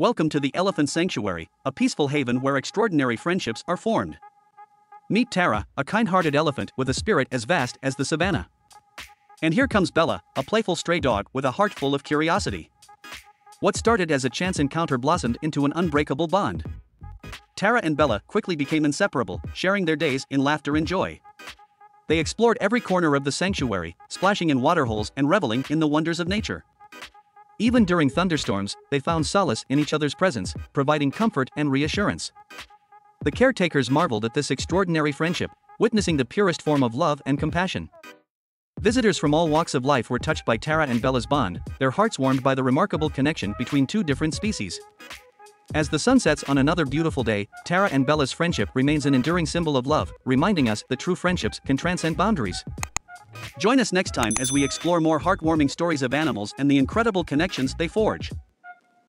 Welcome to the Elephant Sanctuary, a peaceful haven where extraordinary friendships are formed. Meet Tarra, a kind hearted elephant with a spirit as vast as the savannah. And here comes Bella, a playful stray dog with a heart full of curiosity. What started as a chance encounter blossomed into an unbreakable bond. Tarra and Bella quickly became inseparable, sharing their days in laughter and joy. They explored every corner of the sanctuary, splashing in waterholes and reveling in the wonders of nature. Even during thunderstorms, they found solace in each other's presence, providing comfort and reassurance. The caretakers marveled at this extraordinary friendship, witnessing the purest form of love and compassion. Visitors from all walks of life were touched by Tarra and Bella's bond, their hearts warmed by the remarkable connection between two different species. As the sun sets on another beautiful day, Tarra and Bella's friendship remains an enduring symbol of love, reminding us that true friendships can transcend boundaries. Join us next time as we explore more heartwarming stories of animals and the incredible connections they forge.